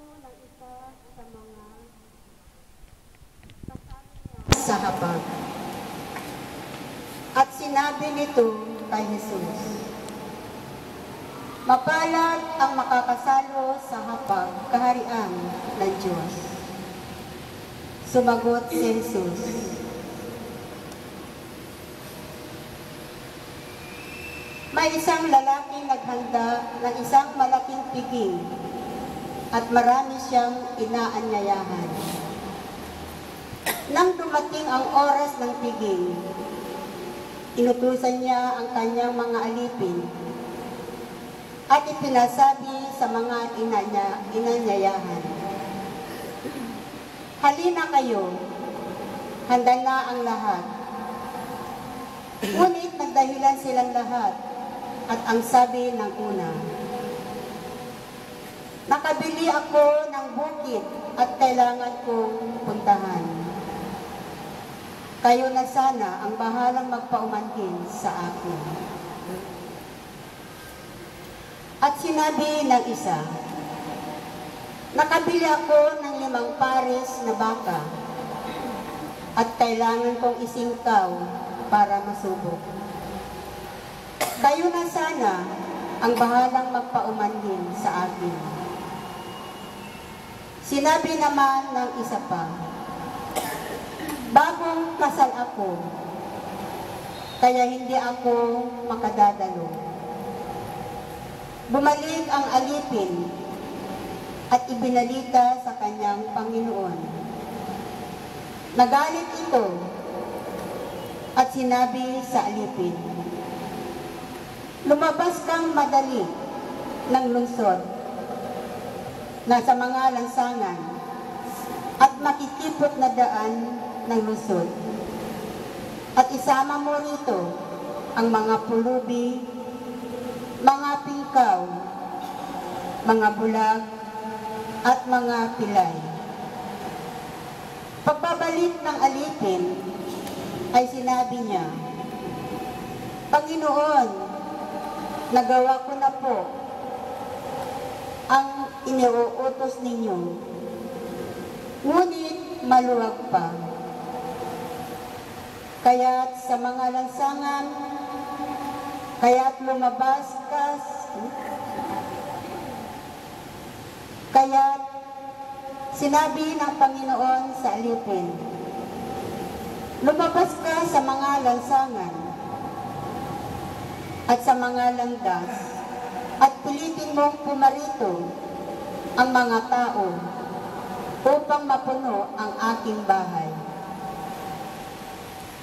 ito ng sa mga sa hapag. At sinabi nito kay Jesus, Mapalad ang makakasalo sa hapag kaharian ng Diyos. Sumagot si Jesus, May isang lalaking naghanda ng isang malaking piging at marami siyang inaanyayahan. Nang dumating ang oras ng piging, inutusan niya ang kanyang mga alipin at ipinasabi sa mga inanya, inanyayahan. Halina kayo, handa na ang lahat. Ngunit nagdahilan silang lahat at ang sabi ng una, Nakabili ako ng bukid at kailangan kong puntahan. Kayo na sana ang bahalang magpaumanhin sa akin. At sinabi ng isa, Nakabili ako ng limang pares na baka at kailangan kong isingkaw para masubok. Kayo na sana ang bahalang magpaumanhin sa akin. Sinabi naman ng isa pa, Bagong kasal ako, kaya hindi ako makadadalo. Bumalik ang alipin at ibinalita sa kanyang Panginoon. Nagalit ito at sinabi sa alipin, Lumabas kang madali ng lungsod na sa mga lansangan at makikipot na daan ng lungsod. At isama mo rito ang mga pulubi, mga pingkaw, mga bulag, at mga pilay. Pagbabalik ng alipin, ay sinabi niya, Panginoon, nagawa ko na po ang iniuutos ninyo. Ngunit maluwag pa. Kaya't sa mga lansangan, kaya't lumabas ka, kaya't sinabi ng Panginoon sa alipin, lumabas ka sa mga lansangan at sa mga landas at pilitin mong pumarito ang mga tao upang mapuno ang aking bahay.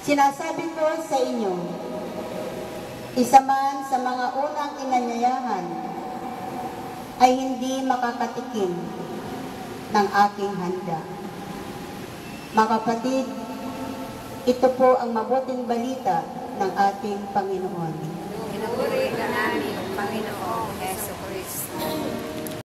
Sinasabi ko sa inyo, isa man sa mga unang inanyayahan ay hindi makakatikim ng aking handa. Mga kapatid, ito po ang mabuting balita ng ating Panginoon. Pinupuri ka namin, Panginoong Yeso